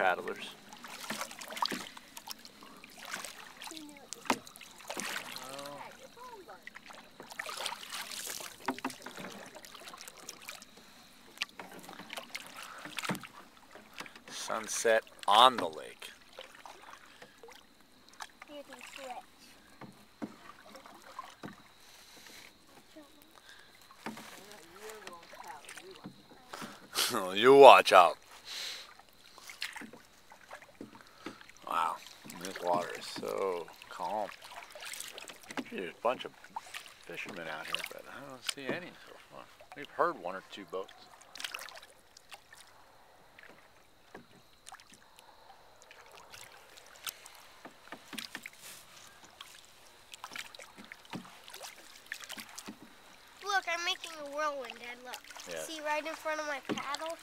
paddlers. Sunset on the lake. You watch out. Wow, this water is so calm. There's a bunch of fishermen out here, but I don't see any so far. We've heard one or two boats. Look, I'm making a whirlwind, Dad. Look. Yeah. See right in front of my paddle?